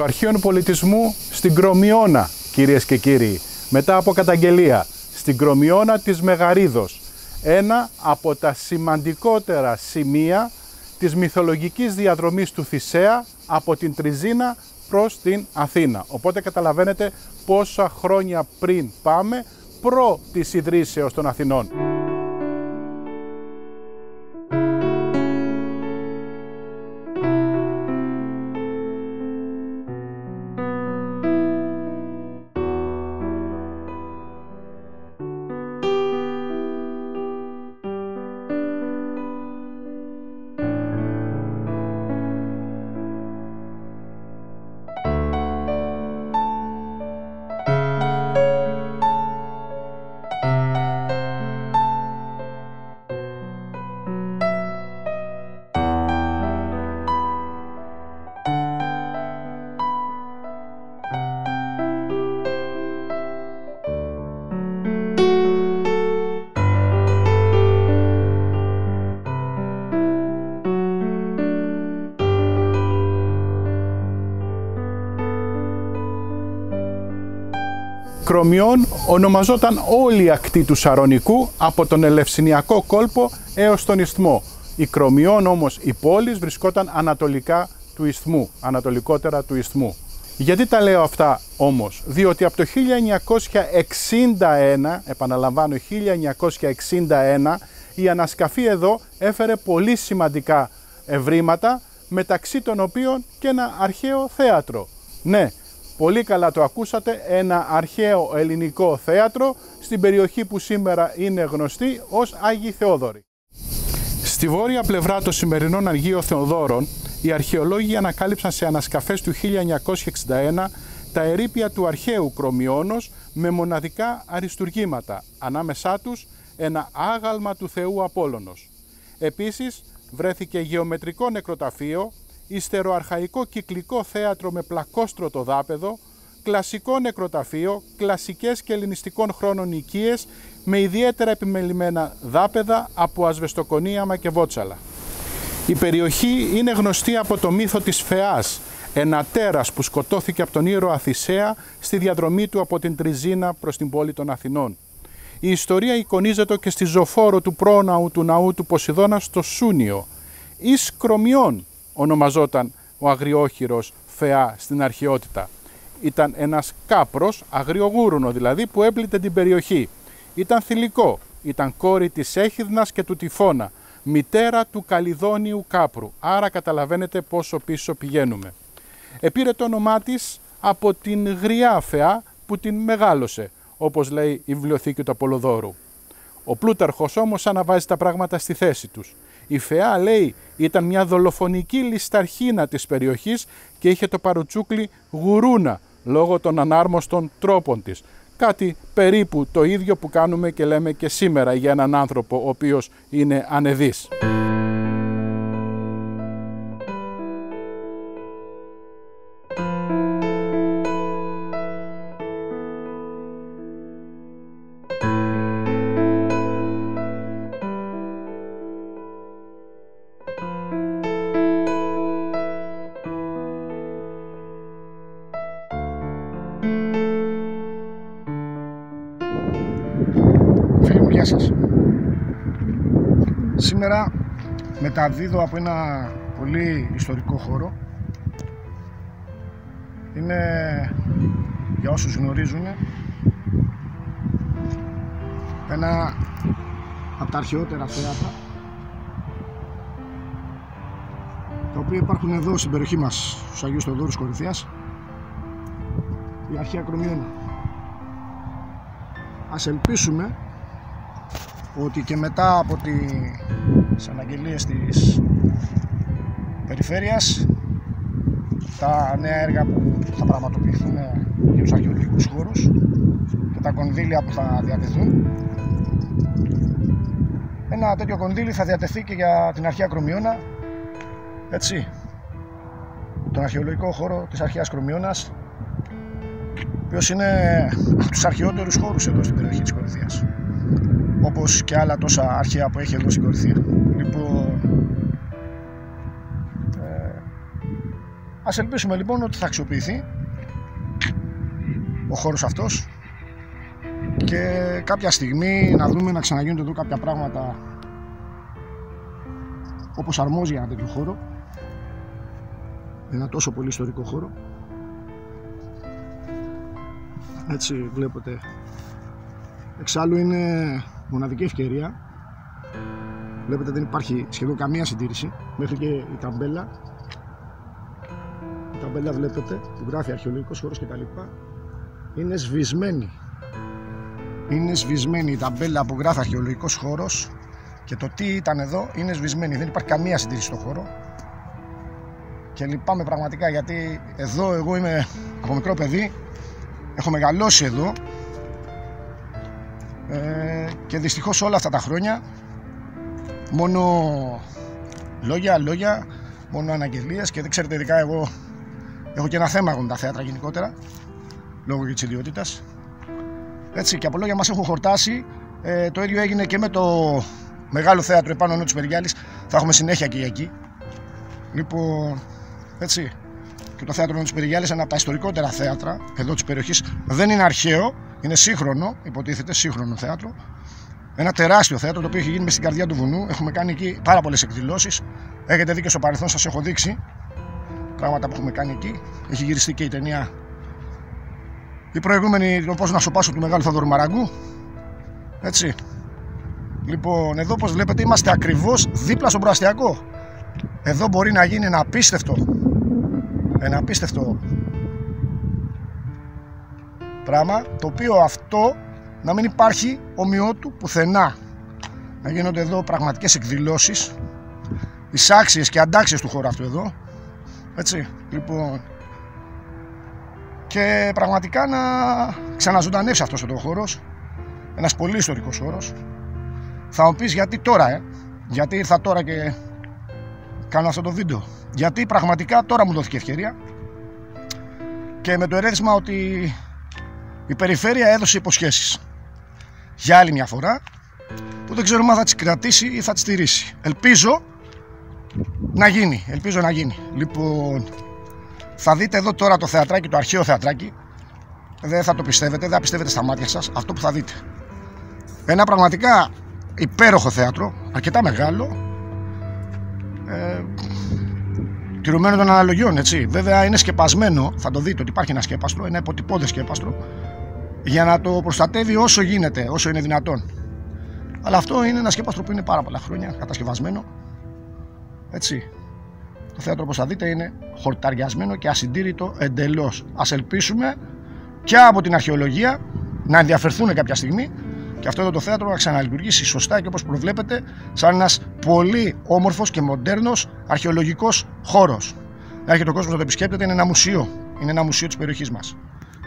το Αρχείο Πολιτισμού στην Κρομιώνα, κυρίες και κύριοι, μετά από καταγγελία, στην Κρομιώνα της Μεγαρίδος, ένα από τα σημαντικότερα σημεία της μυθολογικής διαδρομής του Θησέα από την Τριζίνα προς την Αθήνα. Οπότε καταλαβαίνετε πόσα χρόνια πριν πάμε προ της ιδρύσεως των Αθηνών. Κρομιών ονομαζόταν όλη η ακτή του Σαρονικού από τον Ελευσινιακό κόλπο έως τον Ισθμό. Η Κρομιών όμως η πόλη βρισκόταν ανατολικά του Ισθμού, ανατολικότερα του Ισθμού. Γιατί τα λέω αυτά όμως, διότι από το 1961, επαναλαμβάνω 1961, η ανασκαφή εδώ έφερε πολύ σημαντικά ευρήματα, μεταξύ των οποίων και ένα αρχαίο θέατρο. Ναι, Πολύ καλά το ακούσατε, ένα αρχαίο ελληνικό θέατρο στην περιοχή που σήμερα είναι γνωστή ως Άγιοι Θεόδωροι. Στη βόρεια πλευρά των σημερινών Αγίων Θεοδόρων, οι αρχαιολόγοι ανακάλυψαν σε ανασκαφές του 1961 τα ερήπια του αρχαίου Κρομιώνος με μοναδικά αριστουργήματα, ανάμεσά τους ένα άγαλμα του Θεού Απόλλωνος. Επίσης βρέθηκε γεωμετρικό νεκροταφείο ιστεροαρχαϊκό κυκλικό θέατρο με πλακόστρωτο δάπεδο, κλασικό νεκροταφείο, κλασικές και ελληνιστικών χρόνων οικίες με ιδιαίτερα επιμελημένα δάπεδα από ασβεστοκονίαμα και βότσαλα. Η περιοχή είναι γνωστή από το μύθο της Φεάς, ένα τέρας που σκοτώθηκε από τον ήρωα Θησέα στη διαδρομή του από την Τριζίνα προς την πόλη των Αθηνών. Η ιστορία εικονίζεται και στη ζωφόρο του πρόναου του ναού του Ποσειδώνα στο Σούνιο. Εις Κρομιών, ονομαζόταν ο αγριόχειρος Φεά στην αρχαιότητα. Ήταν ένας κάπρος, αγριογούρουνο δηλαδή, που έπλητε την περιοχή. Ήταν θηλυκό, ήταν κόρη της Έχιδνας και του Τυφώνα, μητέρα του Καλιδόνιου Κάπρου, άρα καταλαβαίνετε πόσο πίσω πηγαίνουμε. Επήρε το όνομά της από την γριά Φεά που την μεγάλωσε, όπως λέει η βιβλιοθήκη του Απολοδόρου. Ο Πλούταρχος όμως αναβάζει τα πράγματα στη θέση τους. Η Φεά λέει ήταν μια δολοφονική λισταρχίνα της περιοχής και είχε το παρουτσούκλι γουρούνα λόγω των ανάρμοστων τρόπων της. Κάτι περίπου το ίδιο που κάνουμε και λέμε και σήμερα για έναν άνθρωπο ο οποίος είναι ανεδής. Σήμερα μεταδίδω από ένα πολύ ιστορικό χώρο. Είναι, για όσους γνωρίζουν, ένα από τα αρχαιότερα θέατα τα οποία υπάρχουν εδώ στην περιοχή μας στους Αγίους Θεοδόρους Κορυφαίας η αρχαία Κρομιώνα. Ας ελπίσουμε ότι και μετά από τις αναγγελίες της περιφέρειας τα νέα έργα που θα πραγματοποιηθούν για τους αρχαιολογικούς χώρους και τα κονδύλια που θα διατεθούν ένα τέτοιο κονδύλι θα διατεθεί και για την αρχαία Κρομιώνα έτσι τον αρχαιολογικό χώρο της αρχαίας Κρομιώνας ο οποίος είναι από τους αρχαιότερους χώρους εδώ στην περιοχή της Κορυθίας όπως και άλλα τόσα αρχαία που έχει εδώ στην Κορυθία. Λοιπόν, ε, Ας ελπίσουμε λοιπόν ότι θα αξιοποιηθεί ο χώρος αυτός και κάποια στιγμή να δούμε να ξαναγίνονται εδώ κάποια πράγματα όπως αρμόζει για ένα τέτοιο χώρο ένα τόσο πολύ ιστορικό χώρο έτσι βλέπετε εξάλλου είναι μοναδική ευκαιρία. Βλέπετε δεν υπάρχει σχεδόν καμία συντήρηση μέχρι και η ταμπέλα. Η ταμπέλα βλέπετε που γράφει αρχαιολογικός χώρος κτλ είναι σβησμένη. Είναι σβησμένη η ταμπέλα που γράφει αρχαιολογικός χώρος και το τι ήταν εδώ είναι σβησμένη. Δεν υπάρχει καμία συντήρηση στο χώρο. Και λυπάμαι πραγματικά γιατί εδώ εγώ είμαι από μικρό παιδί. Έχω μεγαλώσει εδώ ε, και δυστυχώς όλα αυτά τα χρόνια μόνο λόγια, λόγια, μόνο αναγγελίες και δεν ξέρετε ειδικά εγώ έχω και ένα θέμα εγώ με τα θέατρα γενικότερα λόγω και της ιδιότητας. Έτσι και από λόγια μας έχουν χορτάσει. Ε, το ίδιο έγινε και με το μεγάλο θέατρο επάνω ενώ του Περιγιάλης θα έχουμε συνέχεια και εκεί. Λοιπόν έτσι. Και το θέατρο τη Περιγιάλη, ένα από τα ιστορικότερα θέατρα εδώ της περιοχής. Δεν είναι αρχαίο, είναι σύγχρονο, υποτίθεται σύγχρονο θέατρο. Ένα τεράστιο θέατρο το οποίο έχει γίνει μες στην καρδιά του βουνού. Έχουμε κάνει εκεί πάρα πολλές εκδηλώσεις. Έχετε δει και στο παρελθόν, σας έχω δείξει πράγματα που έχουμε κάνει εκεί. Έχει γυριστεί και η ταινία. Η προηγούμενη, το πώς να σοπάσω του μεγάλου Θοδωρού Μαραγκού. Έτσι. Λοιπόν, εδώ όπως βλέπετε είμαστε ακριβώς δίπλα στον προαστιακό. Εδώ μπορεί να γίνει ένα απίστευτο ένα απίστευτο πράγμα το οποίο αυτό να μην υπάρχει ομοιότου πουθενά. Να γίνονται εδώ πραγματικές εκδηλώσεις εισάξιες και αντάξιες του χώρου αυτού εδώ. Έτσι λοιπόν. Και πραγματικά να ξαναζωντανεύσει αυτός ο χώρος ένας πολύ ιστορικός χώρος. Θα μου πεις γιατί τώρα ε; γιατί ήρθα τώρα και κάνω αυτό το βίντεο; Γιατί πραγματικά τώρα μου δόθηκε ευκαιρία και με το ερέθισμα ότι η περιφέρεια έδωσε υποσχέσεις για άλλη μια φορά που δεν ξέρουμε αν θα τις κρατήσει ή θα τις στηρίσει. Ελπίζω να γίνει, ελπίζω να γίνει. Λοιπόν, θα δείτε εδώ τώρα το θεατράκι, το αρχαίο θεατράκι. Δεν θα το πιστεύετε, δεν θα πιστεύετε στα μάτια σας αυτό που θα δείτε. Ένα πραγματικά υπέροχο θέατρο, αρκετά μεγάλο. Ε, τηρουμένο των αναλογιών, έτσι. Βέβαια είναι σκεπασμένο, θα το δείτε ότι υπάρχει ένα σκέπαστρο, ένα υποτυπώδες σκέπαστρο, για να το προστατεύει όσο γίνεται, όσο είναι δυνατόν. Αλλά αυτό είναι ένα σκέπαστρο που είναι πάρα πολλά χρόνια κατασκευασμένο. Έτσι. Το θέατρο, όπως θα δείτε, είναι χορταριασμένο και ασυντήρητο εντελώς. Α ελπίσουμε και από την αρχαιολογία να ενδιαφερθούν κάποια στιγμή και αυτό εδώ το θέατρο να ξαναλειτουργήσει σωστά και όπως προβλέπετε σαν ένας πολύ όμορφος και μοντέρνος αρχαιολογικός χώρος. Να έρχεται ο κόσμος να το επισκέπτεται, είναι ένα μουσείο. Είναι ένα μουσείο της περιοχής μας.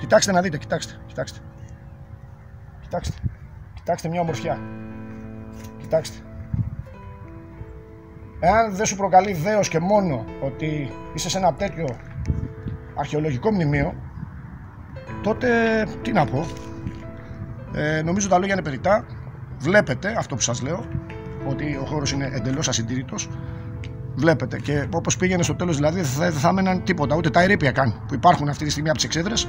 Κοιτάξτε να δείτε, κοιτάξτε, κοιτάξτε. Κοιτάξτε, κοιτάξτε μια ομορφιά. Κοιτάξτε. Εάν δεν σου προκαλεί δέος και μόνο ότι είσαι σε ένα τέτοιο αρχαιολογικό μνημείο, τότε τι να πω, ε, νομίζω τα λόγια είναι περιτά. Βλέπετε αυτό που σας λέω, ότι ο χώρος είναι εντελώς ασυντηρήτως. Βλέπετε και όπως πήγαινε στο τέλος δηλαδή δεν θα, μέναν τίποτα, ούτε τα ερήπια καν που υπάρχουν αυτή τη στιγμή από τις εξέδρες.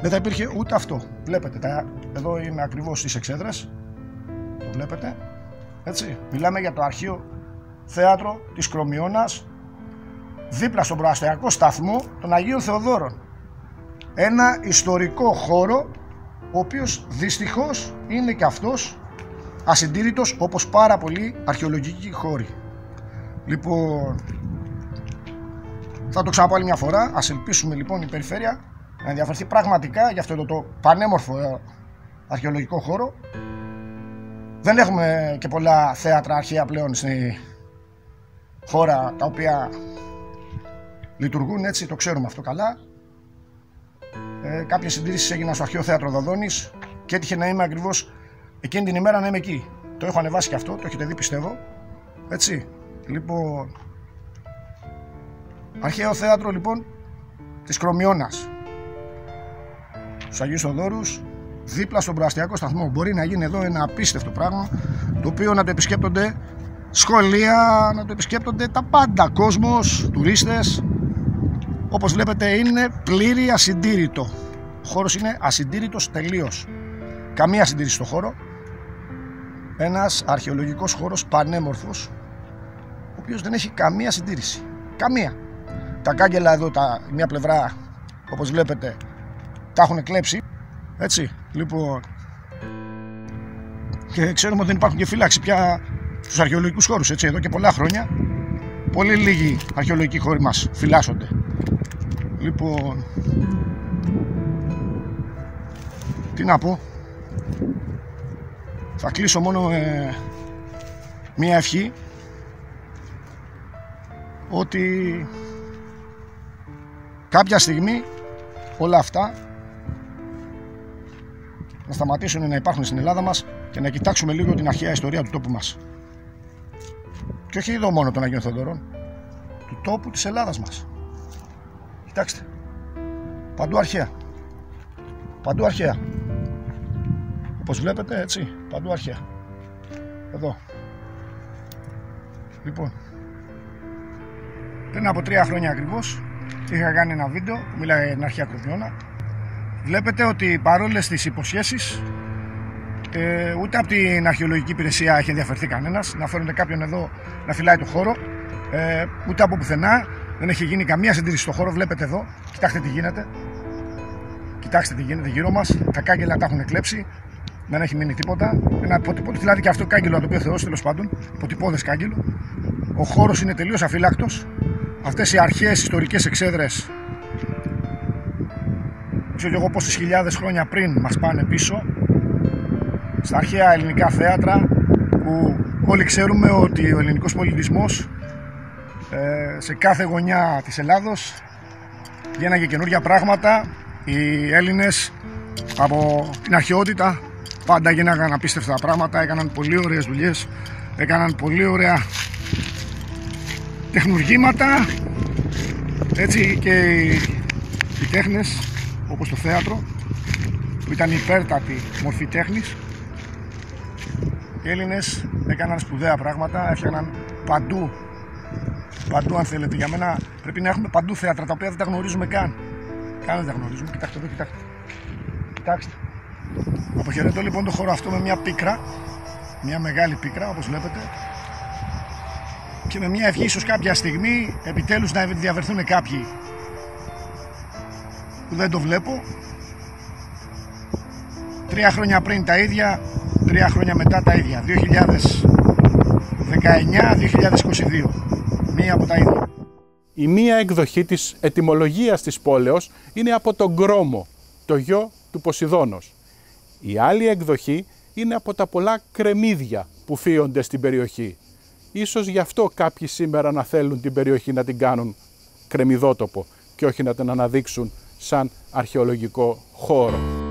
Δεν θα υπήρχε ούτε αυτό. Βλέπετε, τα, εδώ είμαι ακριβώς στις εξέδρες. Το βλέπετε. Έτσι. Μιλάμε για το αρχείο θέατρο της Κρομιώνας δίπλα στον προαστιακό σταθμό των Αγίων Θεοδόρων. Ένα ιστορικό χώρο ο οποίος δυστυχώς είναι και αυτός ασυντήρητος όπως πάρα πολλοί αρχαιολογικοί χώροι. Λοιπόν, θα το ξαναπώ άλλη μια φορά. Ας ελπίσουμε λοιπόν η περιφέρεια να ενδιαφερθεί πραγματικά για αυτό το, το πανέμορφο ε, αρχαιολογικό χώρο. Δεν έχουμε και πολλά θέατρα αρχαία πλέον στη χώρα τα οποία λειτουργούν έτσι, το ξέρουμε αυτό καλά. Ε, Κάποιες συντήρησει έγιναν στο αρχαίο θέατρο Δοδόνη και έτυχε να είμαι ακριβώς εκείνη την ημέρα να είμαι εκεί. Το έχω ανεβάσει και αυτό, το έχετε δει πιστεύω. Έτσι. Λοιπόν. Αρχαίο θέατρο λοιπόν της Κρομιώνας. Στους Αγίους Οδόρους, δίπλα στον προαστιακό σταθμό. Μπορεί να γίνει εδώ ένα απίστευτο πράγμα το οποίο να το επισκέπτονται σχολεία, να το επισκέπτονται τα πάντα. Κόσμος, τουρίστες, όπως βλέπετε είναι πλήρη ασυντήρητο. Ο χώρος είναι ασυντήρητος τελείως. Καμία συντήρηση στο χώρο. Ένας αρχαιολογικός χώρος πανέμορφος, ο οποίος δεν έχει καμία συντήρηση. Καμία. Τα κάγκελα εδώ, τα μία πλευρά, όπως βλέπετε, τα έχουν κλέψει. Έτσι, λοιπόν. Και ξέρουμε ότι δεν υπάρχουν και φύλαξη πια στους αρχαιολογικούς χώρους, έτσι, εδώ και πολλά χρόνια. Πολύ λίγοι αρχαιολογικοί χώροι μας φυλάσσονται. Λοιπόν, τι να πω, θα κλείσω μόνο ε, μία ευχή ότι κάποια στιγμή όλα αυτά να σταματήσουν να υπάρχουν στην Ελλάδα μας και να κοιτάξουμε λίγο την αρχαία ιστορία του τόπου μας. Και όχι εδώ μόνο των Αγίων Θεοδωρών, του τόπου της Ελλάδας μας. Κοιτάξτε, παντού αρχαία. Παντού αρχαία. Όπως βλέπετε έτσι, παντού αρχαία. Εδώ. Λοιπόν, πριν από τρία χρόνια ακριβώς είχα κάνει ένα βίντεο που μιλάει για την αρχαία Κρουβιώνα. Βλέπετε ότι παρόλες τις υποσχέσεις ε, ούτε από την αρχαιολογική υπηρεσία έχει ενδιαφερθεί κανένας να φέρουν κάποιον εδώ να φυλάει το χώρο, ε, ούτε από πουθενά δεν έχει γίνει καμία συντήρηση στο χώρο. Βλέπετε εδώ, κοιτάξτε τι γίνεται. Κοιτάξτε τι γίνεται γύρω μας. Τα κάγκελα τα έχουν κλέψει δεν έχει μείνει τίποτα. Ένα αποτυπώδε, δηλαδή και αυτό κάγκελο το οποίο Θεός τέλος πάντων, αποτυπώδες κάγκελο. Ο χώρος είναι τελείως αφύλακτος. Αυτές οι αρχαίε ιστορικές εξέδρες, ξέρω εγώ πόσες χιλιάδες χρόνια πριν μας πάνε πίσω, στα αρχαία ελληνικά θέατρα που όλοι ξέρουμε ότι ο ελληνικός πολιτισμός ε, σε κάθε γωνιά της Ελλάδος γίνανε καινούργια πράγματα. Οι Έλληνες από την αρχαιότητα πάντα γίναγαν απίστευτα πράγματα, έκαναν πολύ ωραίες δουλειές, έκαναν πολύ ωραία τεχνουργήματα έτσι και οι, οι τέχνες όπως το θέατρο που ήταν υπέρτατη μορφή τέχνης. Οι Έλληνες έκαναν σπουδαία πράγματα, έφτιαναν παντού παντού αν θέλετε. Για μένα πρέπει να έχουμε παντού θέατρα τα οποία δεν τα γνωρίζουμε καν. Καν δεν τα γνωρίζουμε, κοιτάξτε εδώ, κοιτάξτε. Κοιτάξτε. Αποχαιρετώ λοιπόν το χώρο αυτό με μια πίκρα, μια μεγάλη πίκρα όπως βλέπετε και με μια ευχή ίσως κάποια στιγμή επιτέλους να διαβερθούν κάποιοι που δεν το βλέπω τρία χρόνια πριν τα ίδια τρία χρόνια μετά τα ίδια 2019-2022 μία από τα ίδια η μία εκδοχή της ετυμολογίας της πόλεως είναι από τον Γκρόμο, το γιο του Ποσειδώνος. Η άλλη εκδοχή είναι από τα πολλά κρεμμύδια που φύονται στην περιοχή. Ίσως γι' αυτό κάποιοι σήμερα να θέλουν την περιοχή να την κάνουν κρεμμυδότοπο και όχι να την αναδείξουν σαν αρχαιολογικό χώρο.